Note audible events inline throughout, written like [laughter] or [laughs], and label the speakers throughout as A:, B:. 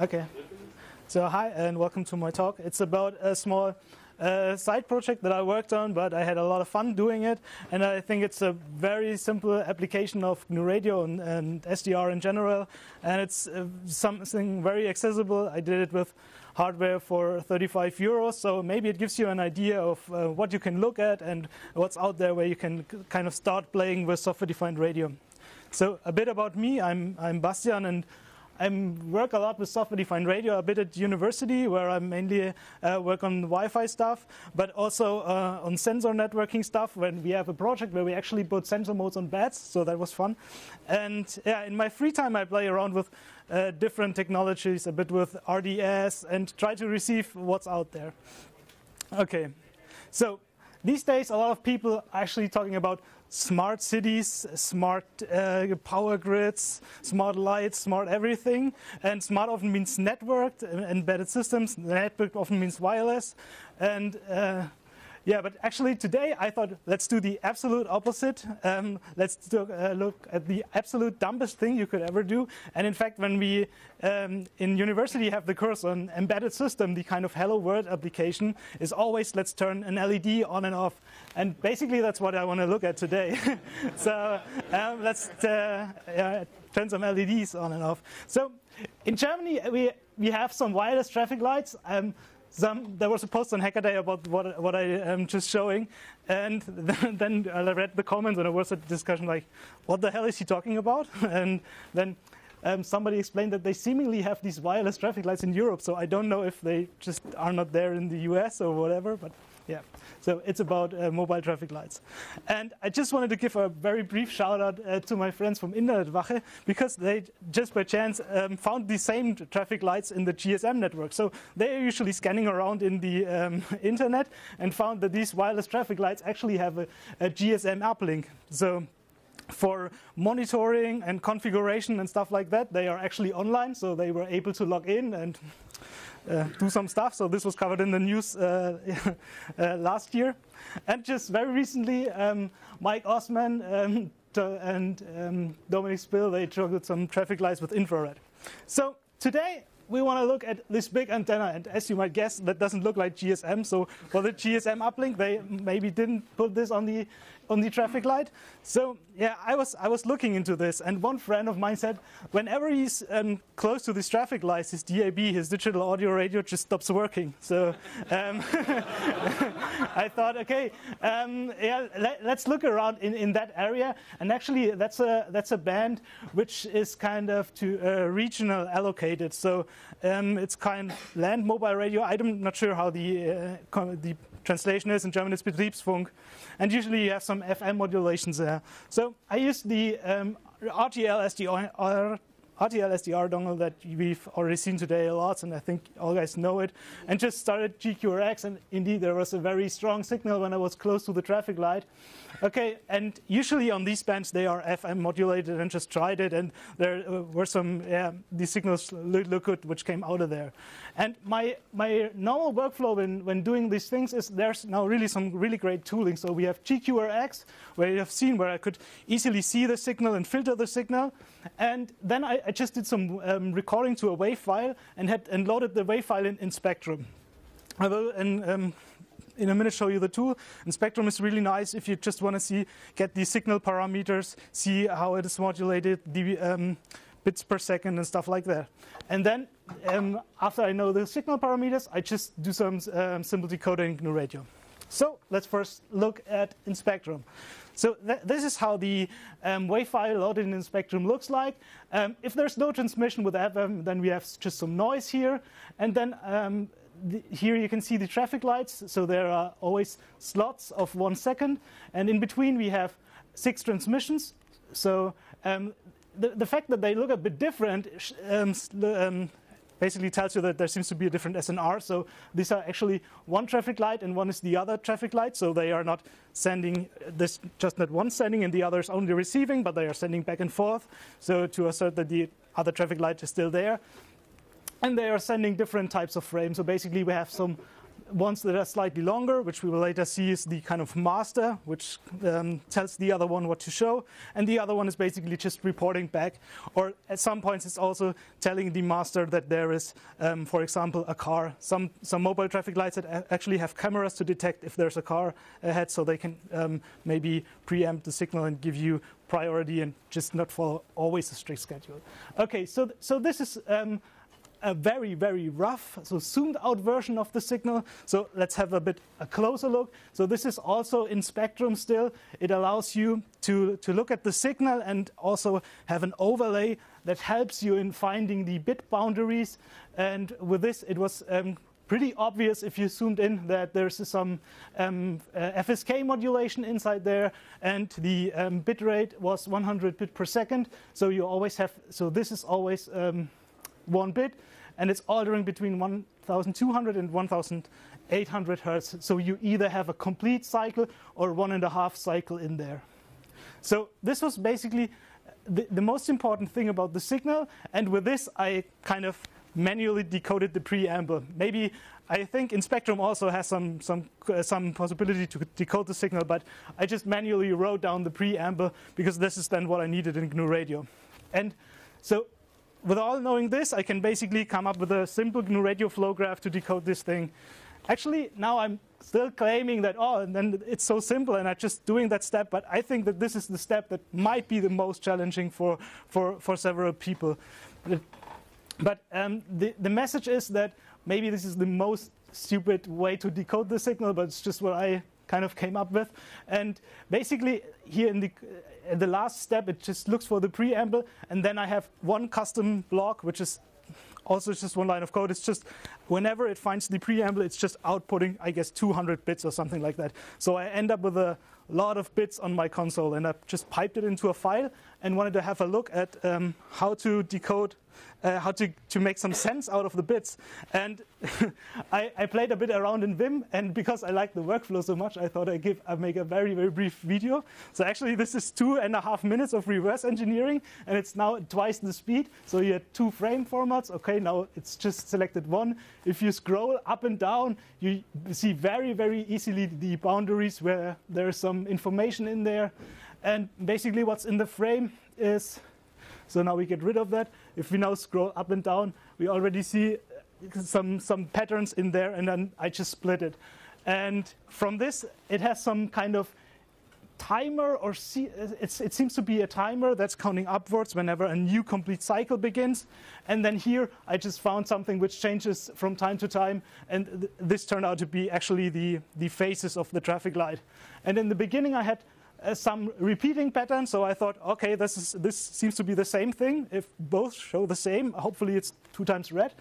A: Okay. So hi and welcome to my talk. It's about a small uh, side project that I worked on, but I had a lot of fun doing it, and I think it's a very simple application of GNU Radio and, and SDR in general, and it's uh, something very accessible. I did it with hardware for 35 euros, so maybe it gives you an idea of uh, what you can look at and what's out there where you can kind of start playing with software-defined radio. So a bit about me. I'm I'm Bastian and I work a lot with software-defined radio, a bit at university, where I mainly uh, work on Wi-Fi stuff, but also uh, on sensor networking stuff. When we have a project where we actually put sensor modes on beds, so that was fun. And yeah, in my free time, I play around with uh, different technologies, a bit with RDS, and try to receive what's out there. Okay, so these days, a lot of people are actually talking about smart cities, smart uh, power grids, smart lights, smart everything. And smart often means networked, uh, embedded systems. Network often means wireless. And uh, yeah, but actually today I thought let's do the absolute opposite. Um, let's do, uh, look at the absolute dumbest thing you could ever do. And in fact, when we um, in university have the course on embedded system, the kind of hello world application is always let's turn an LED on and off. And basically that's what I want to look at today. [laughs] so um, let's uh, uh, turn some LEDs on and off. So in Germany we we have some wireless traffic lights. Um, some, there was a post on Hackaday about what, what I am just showing, and [laughs] then, then, I read the comments, and there was a discussion like, what the hell is he talking about? [laughs] And then um, somebody explained that they seemingly have these wireless traffic lights in Europe, so I don't know if they just are not there in the US or whatever, but yeah, so it's about uh, mobile traffic lights. And I just wanted to give a very brief shout out uh, to my friends from Internetwache because they just by chance um, found the same traffic lights in the GSM network. So they're usually scanning around in the um, [laughs] internet and found that these wireless traffic lights actually have a, a GSM uplink. So for monitoring and configuration and stuff like that, they are actually online, so they were able to log in and do some stuff. So this was covered in the news uh, [laughs] uh, last year. And just very recently, um, Mike Osman um, and um, Dominic Spill, they triggered some traffic lights with infrared. So today, we want to look at this big antenna, and as you might guess, that doesn't look like GSM. So for the GSM uplink, they maybe didn't put this on the on the traffic light. So yeah, I was I was looking into this, and one friend of mine said whenever he's um, close to these traffic lights, his DAB, his digital audio radio, just stops working. So um, [laughs] I thought, okay, um, yeah, let, us look around in, in that area, and actually that's a that's a band which is kind of to uh, regional allocated. So um, it's kind of land mobile radio. I'm not sure how the uh, the translation is in German. It's Betriebsfunk, and usually you have some FM modulations there. So I use the um, RTL SDR RTL SDR dongle that we've already seen today a lot, and I think all guys know it, and just started GQRX, and indeed there was a very strong signal when I was close to the traffic light. Okay, and usually on these bands they are FM modulated, and just tried it, and there uh, were some yeah, these signals look good which came out of there. And my my normal workflow when when doing these things is there's now really some really great tooling. So we have GQRX, where you have seen where I could easily see the signal and filter the signal, and then I I just did some um, recording to a WAV file and had and loaded the WAV file in, in Spectrum. I will in, um, in a minute show you the tool. And Spectrum is really nice if you just want to see get the signal parameters, see how it is modulated, the um, bits per second and stuff like that. And then um, after I know the signal parameters, I just do some um, simple decoding in GNU Radio. So let's first look at in Spectrum. So th this is how the um, WAV file loaded in Spectrum looks like. Um, if there's no transmission with FM, then we have just some noise here. And then um, the, here you can see the traffic lights. So there are always slots of one second. And in between we have six transmissions. So um, the, the, fact that they look a bit different um, um, basically tells you that there seems to be a different SNR. So these are actually one traffic light and one is the other traffic light. So they are not sending this just not one sending and the other is only receiving, but they are sending back and forth. So to assert that the other traffic light is still there. And they are sending different types of frames. So basically we have some ones that are slightly longer, which we will later see is the kind of master, which um, tells the other one what to show. And the other one is basically just reporting back. Or at some points, it's also telling the master that there is, um, for example, a car. Some, some mobile traffic lights that actually have cameras to detect if there's a car ahead, so they can um, maybe preempt the signal and give you priority and just not follow always a strict schedule. Okay, so, th so this is um, a very, very rough, so zoomed out version of the signal. So let's have a bit a closer look. So this is also in Spectrum still. It allows you to, to look at the signal and also have an overlay that helps you in finding the bit boundaries. And with this, it was um, pretty obvious if you zoomed in that there's some um, uh, FSK modulation inside there, and the um, bit rate was 100 bit per second. So you always have, so this is always um, one bit, and it's altering between 1200 and 1800 hertz. So you either have a complete cycle or one and a half cycle in there. So this was basically the, the most important thing about the signal, and with this I kind of manually decoded the preamble. Maybe I think in Spectrum also has some some uh, some possibility to decode the signal, but I just manually wrote down the preamble because this is then what I needed in GNU Radio. And so with all knowing this, I can basically come up with a simple GNU radio flow graph to decode this thing. Actually, now I'm still claiming that, oh, and then it's so simple and I'm just doing that step, but I think that this is the step that might be the most challenging for, for, for several people. But, um, the, the message is that maybe this is the most stupid way to decode the signal, but it's just what I kind of came up with. And basically, here in the, uh, the last step, it just looks for the preamble, and then I have one custom block, which is also just one line of code. It's just whenever it finds the preamble, it's just outputting, I guess, 200 bits or something like that. So I end up with a lot of bits on my console, and I just piped it into a file and wanted to have a look at um, how to decode uh, how to, to make some sense out of the bits. And [laughs] I, I, played a bit around in Vim, and because I like the workflow so much, I thought I'd give, I'd make a very, very brief video. So actually, this is two and a half minutes of reverse engineering, and it's now twice the speed. So you had two frame formats. Okay, now it's just selected one. If you scroll up and down, you see very, very easily the boundaries where there's some information in there. And basically, what's in the frame is so now we get rid of that. If we now scroll up and down, we already see uh, some, some patterns in there, and then I just split it. And from this, it has some kind of timer, or see, uh, it seems to be a timer that's counting upwards whenever a new complete cycle begins. And then here, I just found something which changes from time to time, and th this turned out to be actually the, the phases of the traffic light. And in the beginning, I had uh, some repeating pattern. So I thought, okay, this, is, this seems to be the same thing. If both show the same, hopefully it's two times red.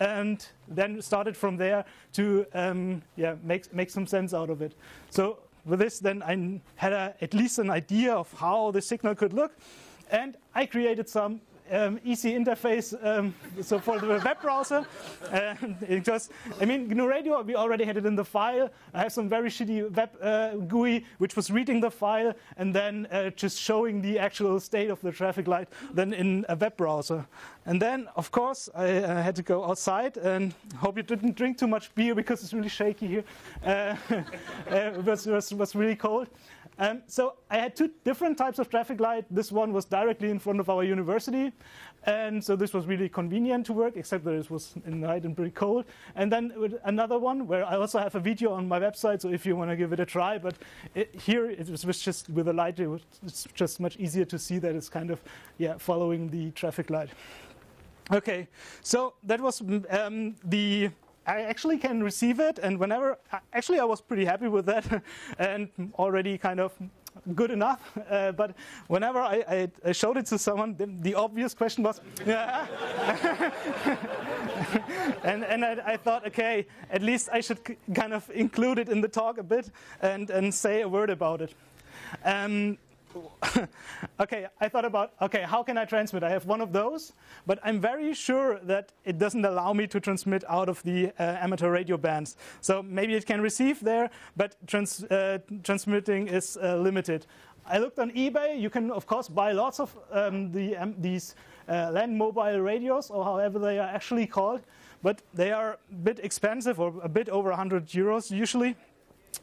A: And then started from there to um, yeah, make, make some sense out of it. So with this, then I had a, at least an idea of how the signal could look. And I created some um, easy interface um, so for the web browser. [laughs] because, I mean, GNU Radio, we already had it in the file. I have some very shitty web uh, GUI, which was reading the file and then uh, just showing the actual state of the traffic light then in a web browser. And then, of course, I, had to go outside and hope you didn't drink too much beer because it's really shaky here. Uh, [laughs] it was, was, was really cold. Um, so I had two different types of traffic light. This one was directly in front of our university. And so this was really convenient to work, except that it was in the night and pretty cold. And then another one where I also have a video on my website, so if you want to give it a try. But it, here it was just with a light, it was, it's just much easier to see that it's kind of yeah, following the traffic light. Okay, so that was um, the I actually can receive it, and whenever, actually, I was pretty happy with that, [laughs] and already kind of good enough. [laughs] Uh, but whenever I, I, I, showed it to someone, the, the obvious question was, yeah. [laughs] and and I, I, thought, okay, at least I should kind of include it in the talk a bit and, and say a word about it. Um, [laughs] okay, I thought about, okay, how can I transmit? I have one of those, but I'm very sure that it doesn't allow me to transmit out of the uh, amateur radio bands. So maybe it can receive there, but trans uh, transmitting is uh, limited. I looked on eBay. You can, of course, buy lots of um, the, um, these uh, land mobile radios, or however they are actually called. But they are a bit expensive, or a bit over 100 euros usually.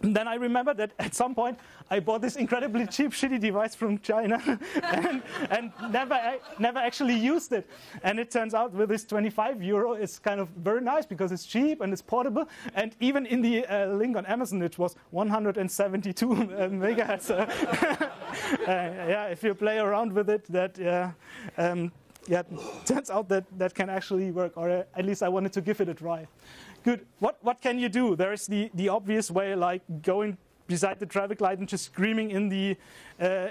A: And then I remember that at some point I bought this incredibly cheap, shitty device from China [laughs] and, and never, never actually used it. And it turns out with this 25 euro, it's kind of very nice because it's cheap and it's portable. And even in the uh, link on Amazon, it was 172 uh, megahertz. [laughs] uh, yeah, if you play around with it, that uh, um, yeah, turns out that that can actually work, or uh, at least I wanted to give it a try. Good. What, what can you do? There is the, the obvious way, like going beside the traffic light and just screaming in the uh,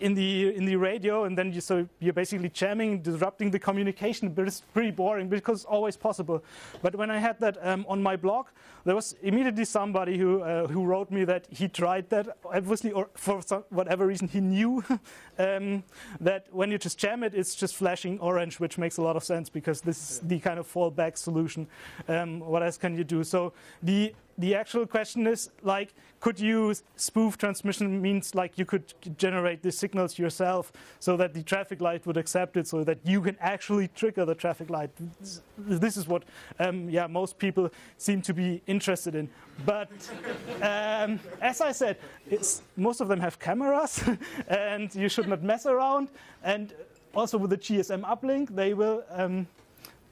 A: in the in the radio, and then you, so you're basically jamming, disrupting the communication. But it's pretty boring because it's always possible. But when I had that um, on my blog, there was immediately somebody who uh, who wrote me that he tried that, obviously, or for some, whatever reason he knew [laughs] um, that when you just jam it, it's just flashing orange, which makes a lot of sense because this is the kind of fallback solution. Um, what else can you do? So the the actual question is like, could you spoof transmission means like you could generate the signals yourself so that the traffic light would accept it so that you can actually trigger the traffic light. This is what, um, yeah, most people seem to be interested in. But um, as I said, most of them have cameras [laughs] and you should not mess around. And also with the GSM uplink, they will, um,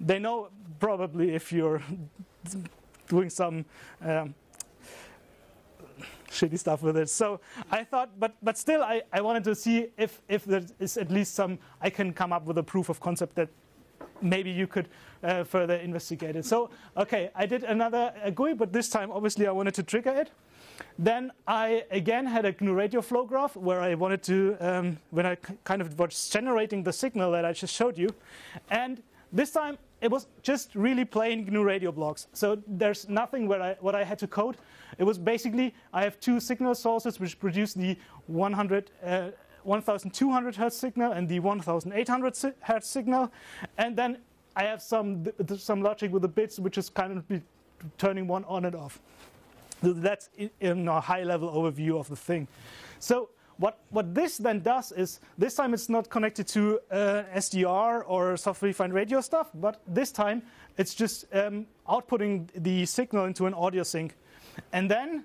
A: they know probably if you're doing some um, shitty stuff with it. So I thought, but but still, I, I wanted to see if if there is at least some I can come up with a proof of concept that maybe you could uh, further investigate it. So okay, I did another GUI, but this time obviously I wanted to trigger it. Then I again had a GNU radio flow graph where I wanted to um, when I kind of was generating the signal that I just showed you, and this time it was just really plain GNU radio blocks. So there's nothing where I, what I had to code. It was basically, I have two signal sources which produce the 100, uh, 1200 hertz signal and the 1800 hertz signal. And then I have some, some logic with the bits which is kind of turning one on and off. That's in a high level overview of the thing. So what, what this then does is, this time it's not connected to uh, SDR or software-defined radio stuff, but this time it's just um, outputting the signal into an audio sink. And then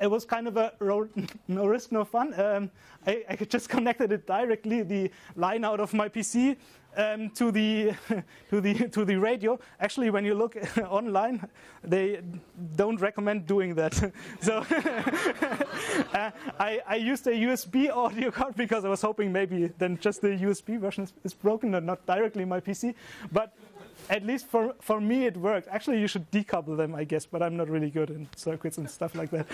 A: it was kind of a [laughs] no risk, no fun. Um, I, I, just [laughs] connected it directly, the line out of my PC, um, to the [laughs] to the to the radio. Actually, when you look [laughs] online, they don't recommend doing that. [laughs] so uh, I, I, used a USB audio card because I was hoping maybe then just the USB version is, is broken and not directly my PC. But at least for, for me it worked. Actually, you should decouple them, I guess, but I'm not really good in circuits and stuff like that.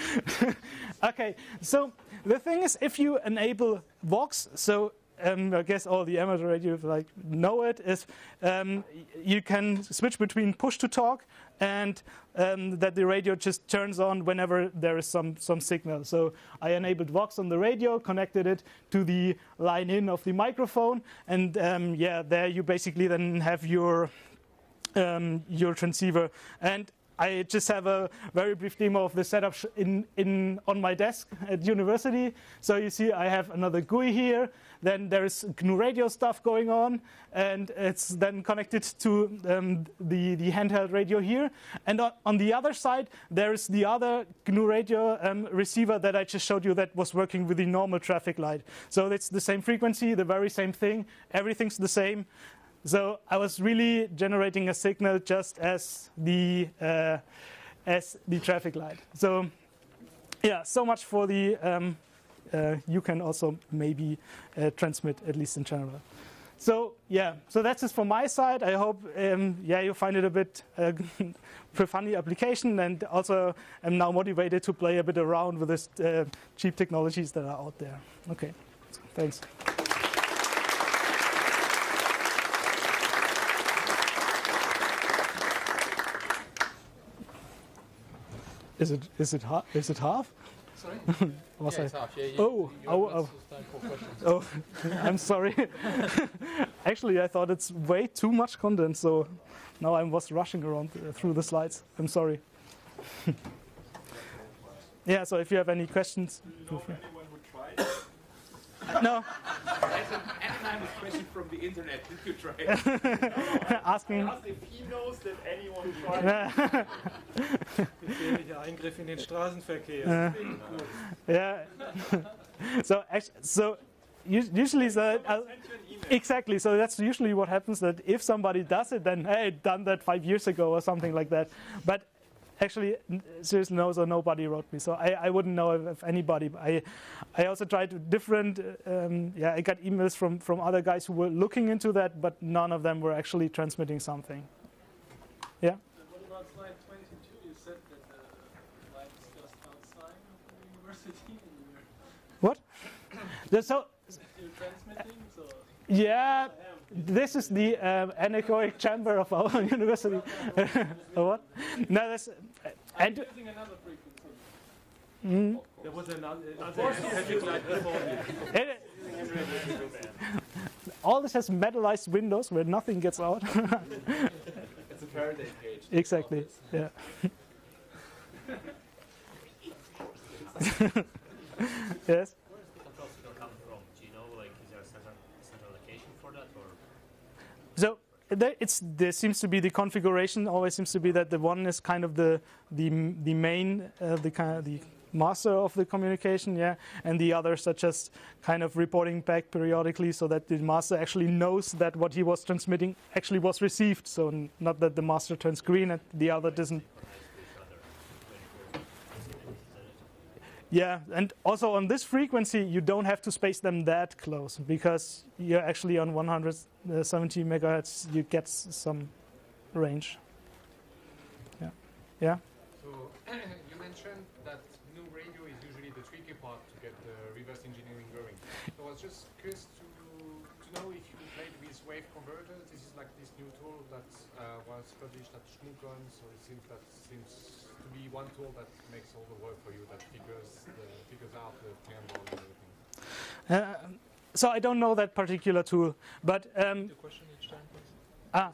A: okay, so the thing is, if you enable Vox, so um, I guess all the amateur radio like know it is um, you can switch between push to talk and um, that the radio just turns on whenever there is some some signal. So I enabled Vox on the radio, connected it to the line in of the microphone, and um, yeah, there you basically then have your um, your transceiver and I just have a very brief demo of the setup in, in, on my desk at university. So you see I have another GUI here. Then there's GNU radio stuff going on. And it's then connected to um, the, the handheld radio here. And on, on, the other side, there's the other GNU radio um, receiver that I just showed you that was working with the normal traffic light. So it's the same frequency, the very same thing. Everything's the same. So I was really generating a signal just as the uh, as the traffic light. So yeah, so much for the. Um, uh, you can also maybe uh, transmit at least in general. So yeah, so that's it from my side. I hope um, yeah you find it a bit uh, [laughs] funny application, and also am now motivated to play a bit around with these uh, cheap technologies that are out there. Okay, thanks. Is it is it half? Is it half?
B: Sorry. [laughs] yeah, it's half. Yeah, you,
A: oh,
B: you
A: oh, oh. oh [laughs] I'm sorry. [laughs] Actually, I thought it's way too much content, so now I was rushing around uh, through the slides. I'm sorry. yeah. So if you have any questions,
C: Do you know anyone who tried?
A: no.
B: As an time a question from the internet. Did [laughs] you try? [laughs]
A: Asking.
C: Ask if he knows that anyone tried.
D: Gefährlicher Eingriff in den Straßenverkehr.
A: yeah. so act- so us- usually the, uh,
C: Send you an email.
A: exactly. So that's usually what happens. That if somebody does it, then hey, done that five years ago or something like that. But actually, seriously, no. So nobody wrote me. So I, I wouldn't know if, if anybody. I I also tried to different. Um, yeah, I got emails from from other guys who were looking into that, but none of them were actually transmitting something. Yeah.
D: What about slide 22? You said that the light is just outside of the university
A: What? [coughs] So
D: you're transmitting, so
A: yeah. This is the um, anechoic chamber of our [laughs] university. [laughs] what? No, that's. And,
D: another frequency.
A: mm,
D: There was another, another traffic light before me. [laughs]
A: it- all this has metalized windows where nothing gets out.
B: It's a Faraday cage.
A: exactly. Yeah. yes.
E: Where is the control signal coming from? Do you know, like, is there a central, central location for that, or
A: So there, there seems to be the configuration. Always seems to be that the one is kind of the the the main uh, the kind of the master of the communication, yeah, and the others are just kind of reporting back periodically, so that the master actually knows that what he was transmitting actually was received. So not that the master turns green and the other doesn't. Yeah, and also on this frequency, you don't have to space them that close because you're actually on 170 megahertz, you get some range. Yeah, yeah.
F: So [clears throat] you mentioned that new radio is usually the tricky part to get the reverse engineering going. So I was just curious to, to know if you played with wave converters. This is like this new tool that uh, was published at Schmookon, so it seems that to be one tool that makes all the work for you, that figures the, figures out the timbre and everything.
A: Uh, so I don't know that particular tool, but um,
D: The question each time, please.
A: ah,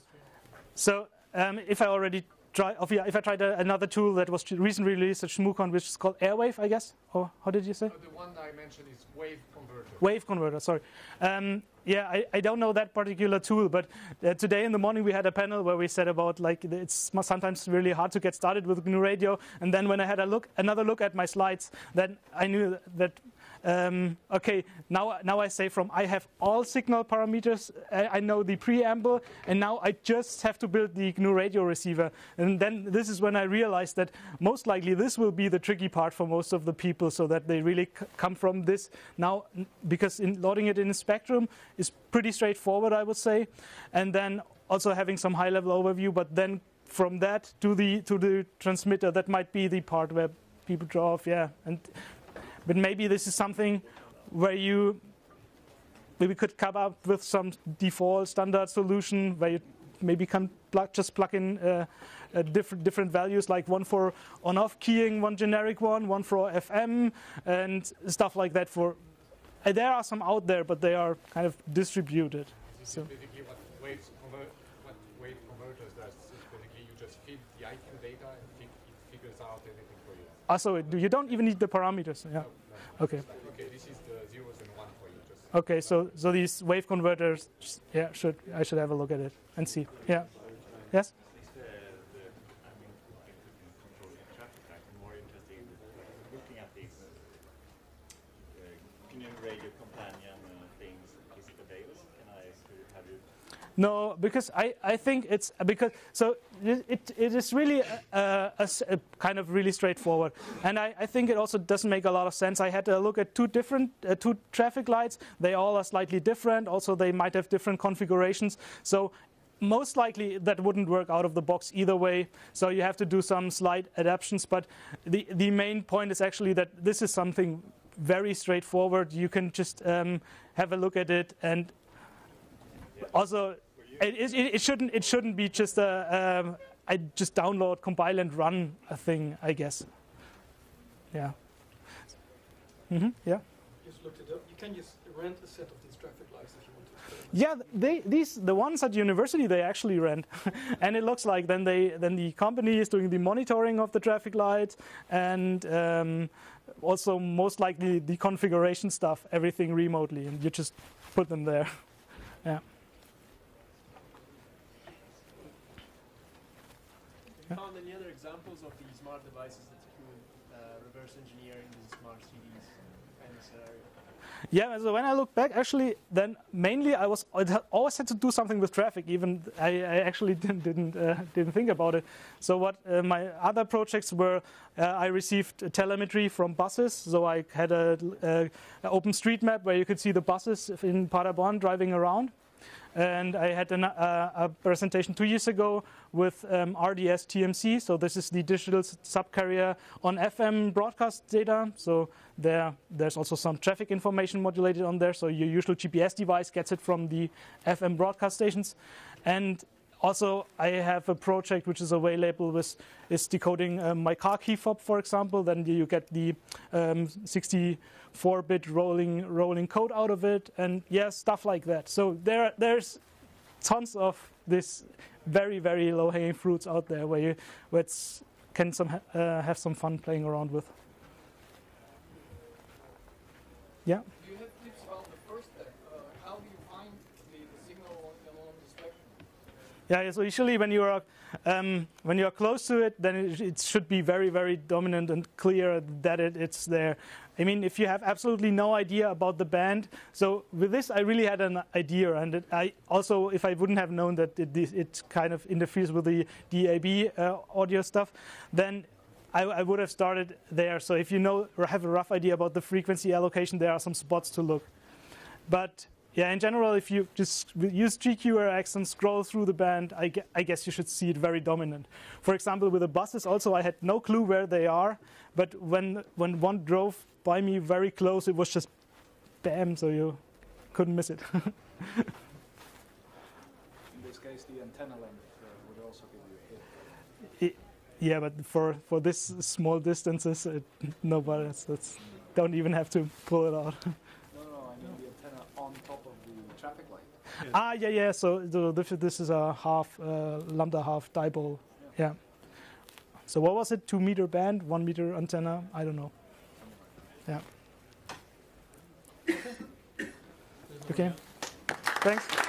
A: so um, if I already try, oh, yeah, if I tried a, another tool that was recently released at Schmookon, which is called Airwave, I guess, or how did you say?
F: Uh, the one that I mentioned is wave converter.
A: Wave converter, sorry. Um, yeah, I, I don't know that particular tool, but uh, today in the morning we had a panel where we said about like it's sometimes really hard to get started with GNU Radio, and then when I had a look, another look at my slides, then I knew that. Um, okay, now now I say from I have all signal parameters, I, I know the preamble, and now I just have to build the GNU Radio receiver. And then this is when I realized that most likely this will be the tricky part for most of the people, so that they really come from this now, because in loading it in a Spectrum is pretty straightforward, I would say, and then also having some high-level overview. But then from that to the to the transmitter, that might be the part where people draw off. Yeah, and but maybe this is something where you maybe could come up with some default standard solution where you maybe can plug, just plug in uh, uh, different different values like one for on-off keying, one generic one, one for FM, and stuff like that. For uh, there are some out there, but they are kind of distributed.
F: This
A: So-
F: is basically what waves convert, what wave converters does. Is basically you just feed the IQ data and it figures out everything for you.
A: Ah, also, do- you don't even need the parameters. Yeah.
F: No, no.
A: Okay.
F: Like, okay, this is the zeros and one for you. Just
A: Okay. So so these wave converters, yeah, should I should have a look at it and see. Yeah. Yes.
G: Is the, the, I mean, controlling traffic light, I'm more interested in uh, looking at these uh, GNU Radio companion uh, things. Is it available? Can I have you?
A: No, because I, I think it's because so it, it, is really a, a- a kind of really straightforward, and I, I think it also doesn't make a lot of sense. I had to look at two different uh, two traffic lights. They all are slightly different. Also, they might have different configurations. So most likely that wouldn't work out of the box either way. So you have to do some slight adaptations. But the the main point is actually that this is something very straightforward. You can just um, have a look at it and also it, it, it shouldn't it shouldn't be just a um, I just download, compile, and run a thing. I guess. Yeah. hmm Yeah.
D: Just looked it up. You can just rent a set of these traffic lights if you want to.
A: Yeah, they these the ones at university they actually rent, [laughs] and it looks like then they then the company is doing the monitoring of the traffic lights and um, also most likely the configuration stuff, everything remotely, and you just put them there. [laughs] Yeah.
D: Have you found any other examples of the smart devices that you uh, reverse engineering these smart CDs kind of scenario?
A: Yeah, so when I look back, actually, then mainly I was I always had to do something with traffic. Even I, I actually [laughs] didn't didn't, uh, didn't think about it. So what uh, my other projects were, uh, I received telemetry from buses. So I had a, a, a open street map where you could see the buses in Paderborn driving around. And I had an, uh, a presentation two years ago with um, RDS TMC. So this is the digital subcarrier on FM broadcast data. So there, there's also some traffic information modulated on there. So your usual GPS device gets it from the FM broadcast stations. And also, I have a project which is available with is decoding um, my car key fob, for example. Then you get the um, 64-bit rolling rolling code out of it, and yeah, stuff like that. So there there's tons of this very very low-hanging fruits out there where you where it's, can some uh, have some fun playing around with. Yeah.
C: Do you have tips about the first step? Uh, how do you find the, the signal on, on the spectrum?
A: Yeah, so usually when you are um, when you are close to it, then it, it should be very, very dominant and clear that it, it's there. I mean, if you have absolutely no idea about the band, so with this I really had an idea, and it, I also, if I wouldn't have known that it, kind of interferes with the DAB uh, audio stuff, then I, I would have started there. So if you know or have a rough idea about the frequency allocation, there are some spots to look. But yeah, in general, if you just use GQRX and scroll through the band, I, I guess you should see it very dominant. For example, with the buses, also I had no clue where they are, but when when one drove by me very close, it was just bam, so you couldn't miss it. [laughs]
H: In this case, the antenna length uh, would also give you a hit.
A: yeah, but for for this small distances, it, nobody that's, that's don't even have to pull it out. [laughs]
H: No, no, I mean the antenna on top of the traffic light.
A: Ah, yeah, yeah. So the, this, this is a half uh, lambda half dipole. Yeah. So what was it? Two meter band, one meter antenna. I don't know. Yeah. [coughs] Okay. Thanks.